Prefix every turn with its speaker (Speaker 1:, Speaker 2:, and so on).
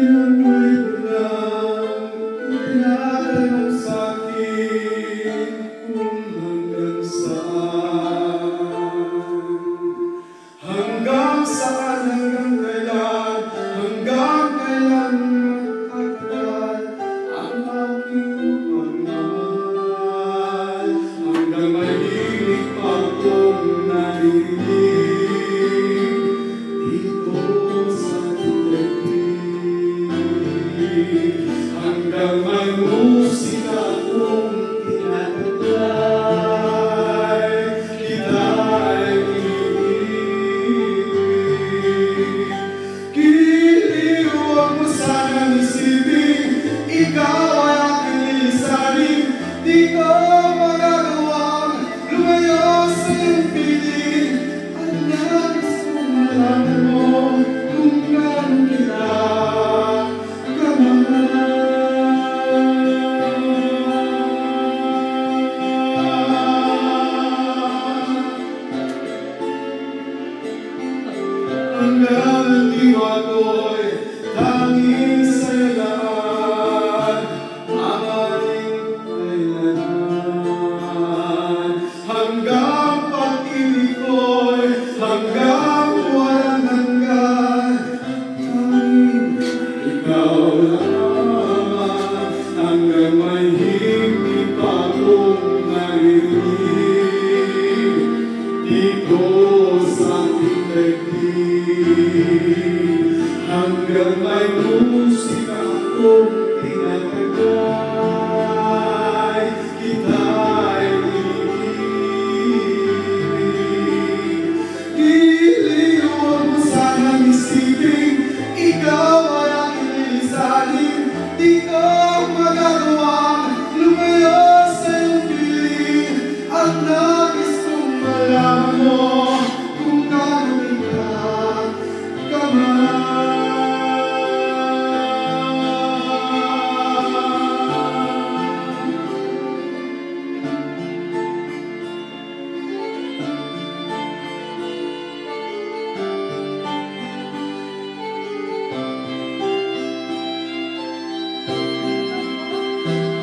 Speaker 1: you. Hanggang may puso kong marumagmahal